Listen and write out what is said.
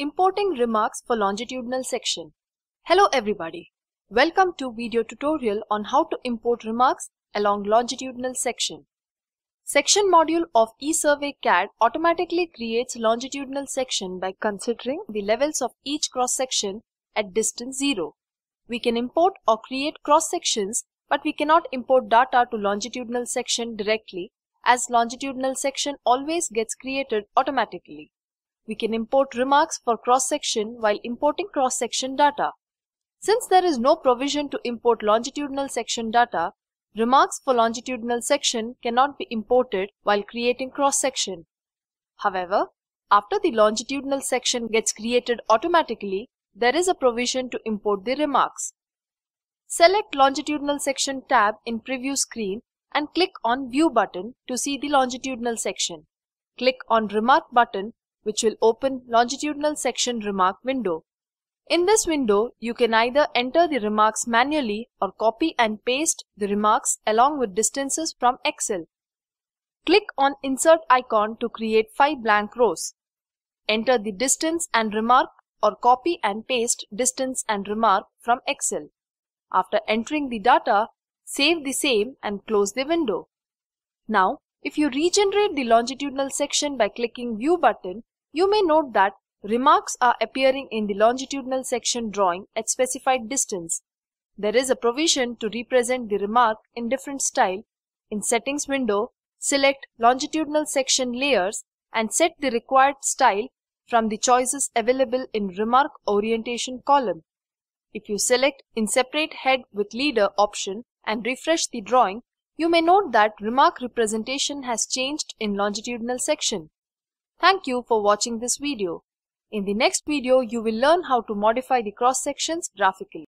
Importing remarks for longitudinal section. Hello everybody. Welcome to video tutorial on how to import remarks along longitudinal section. Section module of eSurvey CADD automatically creates longitudinal section by considering the levels of each cross section at distance 0. We can import or create cross sections but we cannot import data to longitudinal section directly as longitudinal section always gets created automatically. We can import remarks for cross-section while importing cross-section data. Since there is no provision to import longitudinal section data, remarks for longitudinal section cannot be imported while creating cross-section. However, after the longitudinal section gets created automatically, there is a provision to import the remarks. Select Longitudinal Section tab in Preview screen and click on View button to see the longitudinal section. Click on Remark button which will open longitudinal section remark window. In this window, you can either enter the remarks manually or copy and paste the remarks along with distances from Excel. Click on Insert icon to create 5 blank rows. Enter the distance and remark or copy and paste distance and remark from Excel. After entering the data, save the same and close the window. Now, if you regenerate the longitudinal section by clicking View button, you may note that remarks are appearing in the longitudinal section drawing at specified distance. There is a provision to represent the remark in different style. In Settings window, select Longitudinal Section Layers and set the required style from the choices available in Remark Orientation column. If you select in Separate Head with Leader option and refresh the drawing, you may note that remark representation has changed in longitudinal section. Thank you for watching this video. In the next video, you will learn how to modify the cross sections graphically.